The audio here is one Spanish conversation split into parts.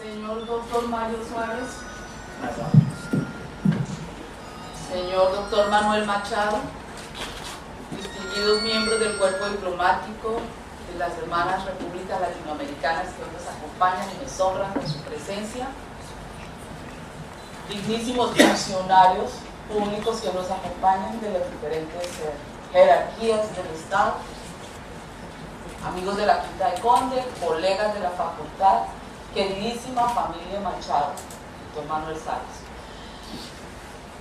Señor doctor Mario Suárez. Señor doctor Manuel Machado. Distinguidos miembros del cuerpo diplomático de las hermanas repúblicas latinoamericanas que hoy nos acompañan y nos honran con su presencia. Dignísimos funcionarios públicos que nos acompañan de las diferentes eh, jerarquías del Estado amigos de la Quinta de Conde, colegas de la facultad, queridísima familia Machado, don Manuel Sáenz.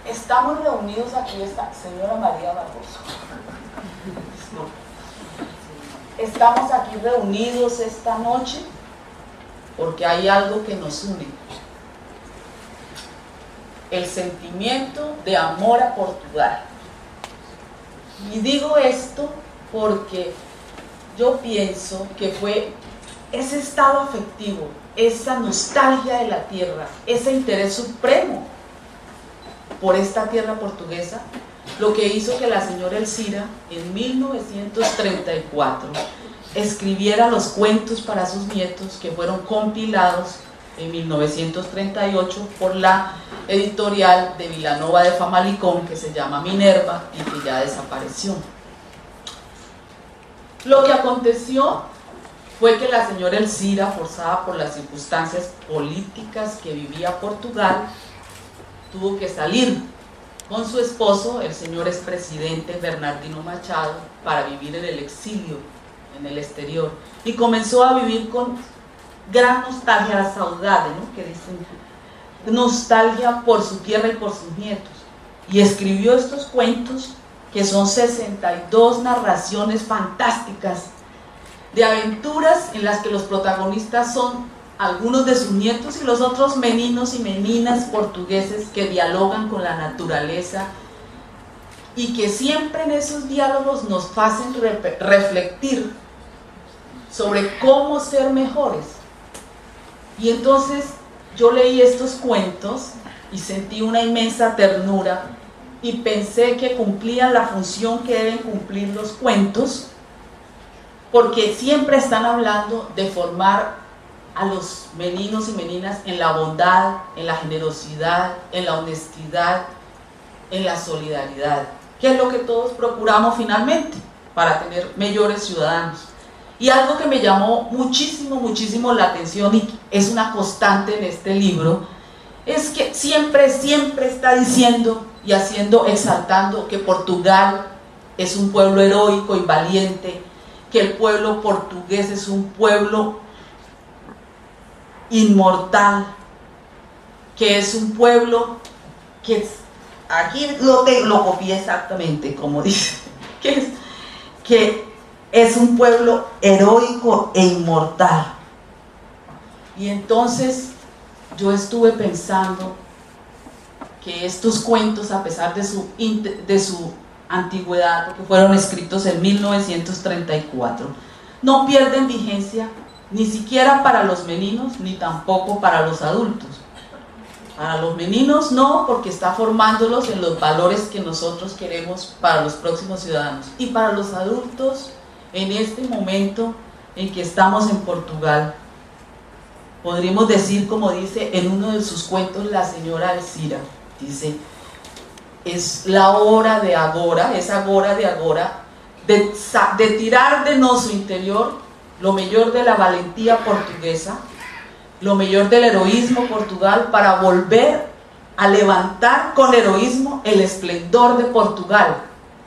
Estamos reunidos aquí, esta señora María Barroso. Estamos aquí reunidos esta noche porque hay algo que nos une. El sentimiento de amor a Portugal. Y digo esto porque yo pienso que fue ese estado afectivo, esa nostalgia de la tierra, ese interés supremo por esta tierra portuguesa, lo que hizo que la señora Elcira en 1934 escribiera los cuentos para sus nietos que fueron compilados en 1938 por la editorial de Vilanova de Famalicón que se llama Minerva y que ya desapareció. Lo que aconteció fue que la señora Elcira, forzada por las circunstancias políticas que vivía Portugal, tuvo que salir con su esposo, el señor expresidente Bernardino Machado, para vivir en el exilio, en el exterior. Y comenzó a vivir con gran nostalgia, saudade, ¿no? que dicen, nostalgia por su tierra y por sus nietos. Y escribió estos cuentos que son 62 narraciones fantásticas de aventuras en las que los protagonistas son algunos de sus nietos y los otros meninos y meninas portugueses que dialogan con la naturaleza y que siempre en esos diálogos nos hacen reflectir sobre cómo ser mejores. Y entonces yo leí estos cuentos y sentí una inmensa ternura y pensé que cumplían la función que deben cumplir los cuentos, porque siempre están hablando de formar a los meninos y meninas en la bondad, en la generosidad, en la honestidad, en la solidaridad, que es lo que todos procuramos finalmente para tener mejores ciudadanos. Y algo que me llamó muchísimo, muchísimo la atención y es una constante en este libro, es que siempre, siempre está diciendo y haciendo, exaltando que Portugal es un pueblo heroico y valiente, que el pueblo portugués es un pueblo inmortal, que es un pueblo que aquí lo, te, lo copié exactamente como dice, que es, que es un pueblo heroico e inmortal. Y entonces yo estuve pensando que estos cuentos, a pesar de su, de su antigüedad, porque fueron escritos en 1934, no pierden vigencia ni siquiera para los meninos ni tampoco para los adultos. Para los meninos no, porque está formándolos en los valores que nosotros queremos para los próximos ciudadanos. Y para los adultos, en este momento en que estamos en Portugal, podríamos decir, como dice en uno de sus cuentos la señora Alcira, dice, es la hora de agora, es agora de agora, de, de tirar de nuestro interior lo mejor de la valentía portuguesa, lo mejor del heroísmo portugal para volver a levantar con heroísmo el esplendor de Portugal.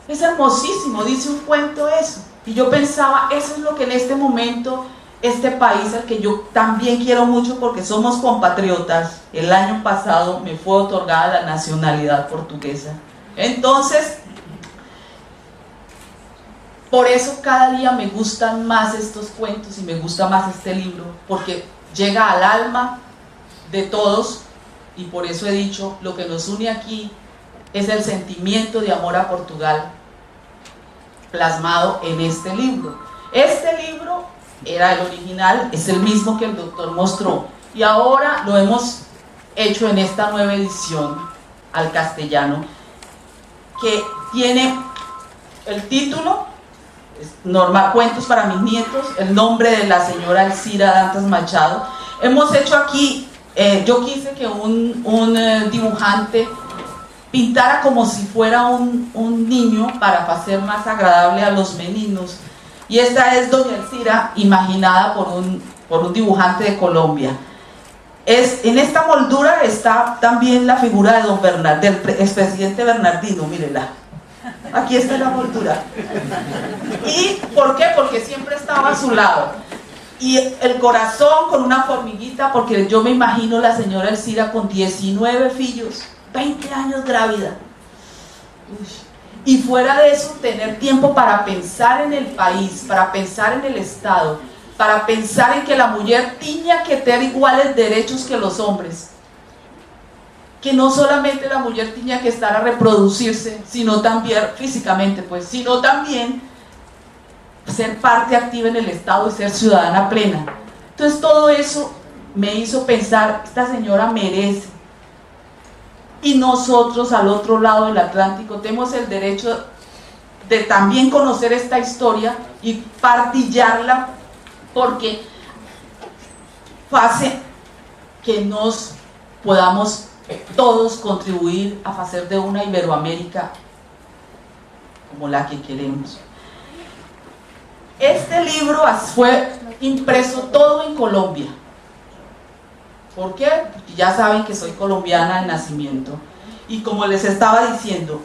Es hermosísimo, dice un cuento eso. Y yo pensaba, eso es lo que en este momento este país al que yo también quiero mucho porque somos compatriotas, el año pasado me fue otorgada la nacionalidad portuguesa. Entonces, por eso cada día me gustan más estos cuentos y me gusta más este libro, porque llega al alma de todos y por eso he dicho, lo que nos une aquí es el sentimiento de amor a Portugal plasmado en este libro. Este libro era el original, es el mismo que el doctor mostró. Y ahora lo hemos hecho en esta nueva edición al castellano, que tiene el título, Norma Cuentos para mis nietos, el nombre de la señora Alcira Dantas Machado. hemos hecho aquí, eh, yo quise que un, un eh, dibujante pintara como si fuera un, un, niño para hacer más agradable a los meninos. Y esta es Doña Elcira, imaginada por un, por un dibujante de Colombia. Es, en esta moldura está también la figura de don Bernard, del expresidente Bernardino, mírela. Aquí está la moldura. ¿Y por qué? Porque siempre estaba a su lado. Y el corazón con una formiguita, porque yo me imagino la señora Elcira con 19 fillos, 20 años grávida. Y fuera de eso, tener tiempo para pensar en el país, para pensar en el Estado, para pensar en que la mujer tenía que tener iguales derechos que los hombres. Que no solamente la mujer tenía que estar a reproducirse, sino también físicamente, pues, sino también ser parte activa en el Estado y ser ciudadana plena. Entonces todo eso me hizo pensar, esta señora merece. Y nosotros al otro lado del Atlántico tenemos el derecho de también conocer esta historia y partillarla porque hace que nos podamos todos contribuir a hacer de una Iberoamérica como la que queremos. Este libro fue impreso todo en Colombia. ¿Por qué? Porque ya saben que soy colombiana de nacimiento. Y como les estaba diciendo,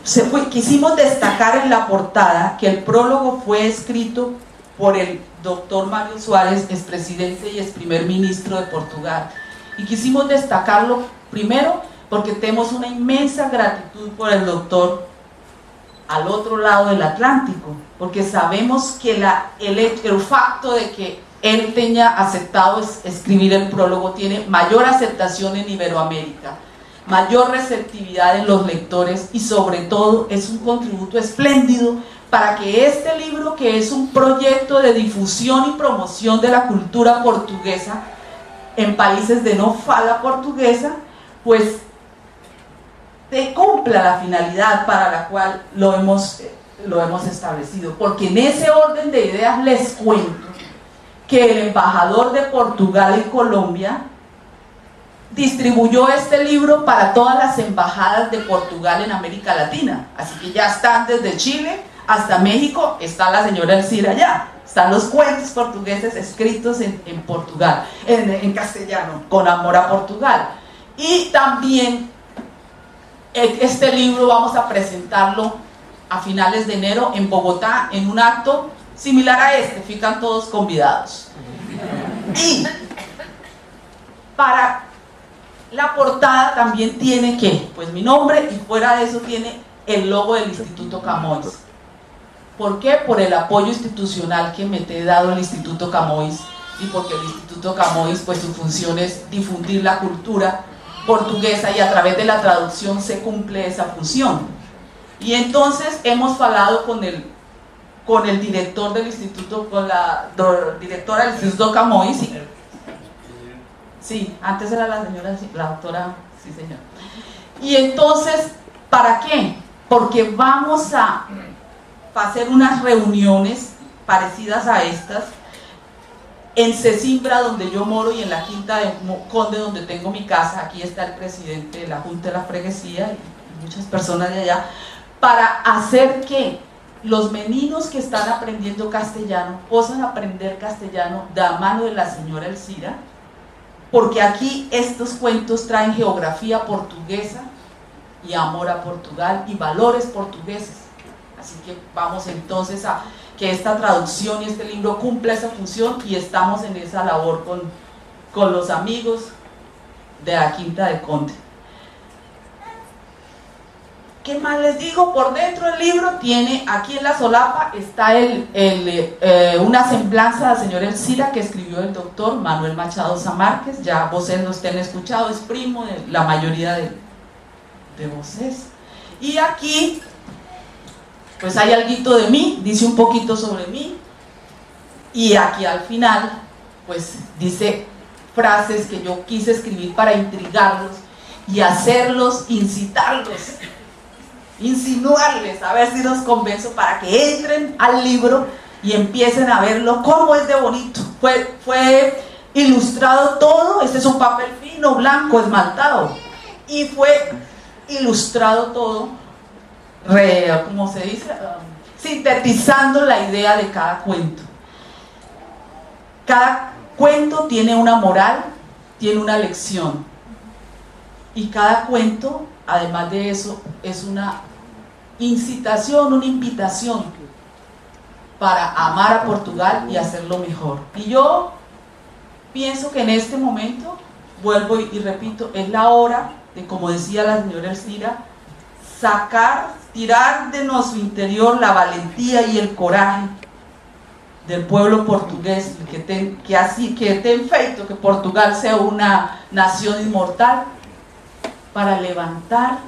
quisimos destacar en la portada que el prólogo fue escrito por el doctor Mario Suárez, expresidente y ex primer ministro de Portugal. Y quisimos destacarlo primero porque tenemos una inmensa gratitud por el doctor al otro lado del Atlántico, porque sabemos que el, el facto de que él tenga aceptado escribir el prólogo tiene mayor aceptación en Iberoamérica, mayor receptividad en los lectores y sobre todo es un contributo espléndido para que este libro, que es un proyecto de difusión y promoción de la cultura portuguesa en países de no fala portuguesa, pues te cumpla la finalidad para la cual lo hemos, lo hemos establecido. Porque en ese orden de ideas les cuento que el embajador de Portugal y Colombia distribuyó este libro para todas las embajadas de Portugal en América Latina. Así que ya están desde Chile hasta México, está la señora Elcira allá. Están los cuentos portugueses escritos en, Portugal, en, en castellano, con amor a Portugal. Y también e, este libro vamos a presentarlo a finales de enero en Bogotá en un acto similar a este, fican todos convidados. Y para la portada también tiene que, pues mi nombre y fuera de eso tiene el logo del Instituto Camois. ¿Por qué? Por el apoyo institucional que me te he dado el Instituto Camois y porque el Instituto Camois, pues su función es difundir la cultura portuguesa y a través de la traducción se cumple esa función. Y entonces hemos hablado con el, con el director del instituto, con la directora del Instituto Camois. sí, antes era la señora, la doctora, sí señor. Y entonces, ¿para qué? Porque vamos a hacer unas reuniones parecidas a estas en Cecimbra, donde yo moro, y en la Quinta de Conde, donde tengo mi casa, aquí está el presidente de la Junta de la Freguesía y muchas personas de allá, para hacer que los meninos que están aprendiendo castellano puedan aprender castellano de la mano de la señora Elcira, porque aquí estos cuentos traen geografía portuguesa y amor a Portugal y valores portugueses. Así que vamos entonces a que esta traducción y este libro cumpla esa función y estamos en esa labor con, con los amigos de la Quinta de Conde. ¿Qué más les digo? Por dentro del libro tiene, aquí en la solapa está el, eh, una semblanza del señor Elcira que escribió el doctor Manuel Machado Samárquez, ya voces lo estén escuchado, es primo de la mayoría de, de voces. Y aquí pues hay algo de mí, dice un poquito sobre mí, y aquí al final, pues dice frases que yo quise escribir para intrigarlos y hacerlos, incitarlos, insinuarles, a ver si los convenzo para que entren al libro y empiecen a verlo cómo es de bonito. Fue, fue ilustrado todo, este es un papel fino, blanco, esmaltado, y fue ilustrado todo, re, como se dice, um, sintetizando la idea de cada cuento. Cada cuento tiene una moral, tiene una lección. Y cada cuento, además de eso, es una incitación, una invitación para amar a Portugal y hacerlo mejor. Y yo pienso que en este momento, vuelvo y, repito, es la hora de, como decía la señora Elcira, sacar, tirar de nuestro interior la valentía y el coraje del pueblo portugués, que, que así, que ten feito que Portugal sea una nación inmortal, para levantar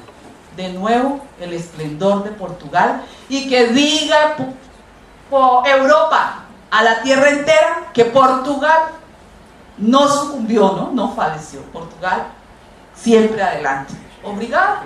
de nuevo el esplendor de Portugal y que diga Europa a la tierra entera que Portugal no sucumbió, ¿no? no falleció. Portugal siempre adelante. Obrigado.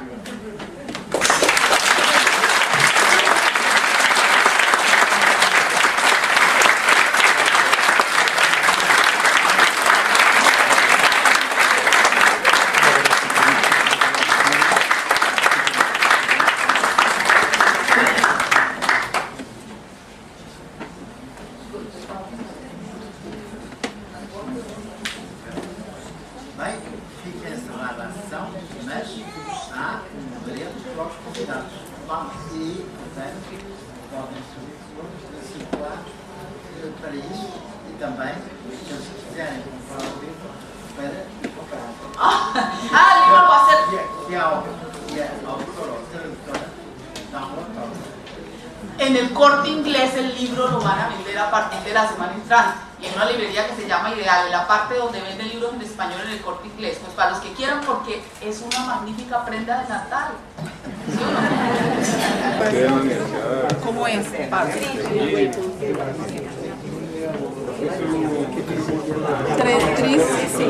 En el corte inglés el libro lo van a vender a partir de la semana entrante. En una librería que se llama Ideal, en la parte donde venden libros en español en el corte inglés. Pues para los que quieran, porque es una magnífica prenda de Natal. ¿Cómo es? Tres, tres, sí.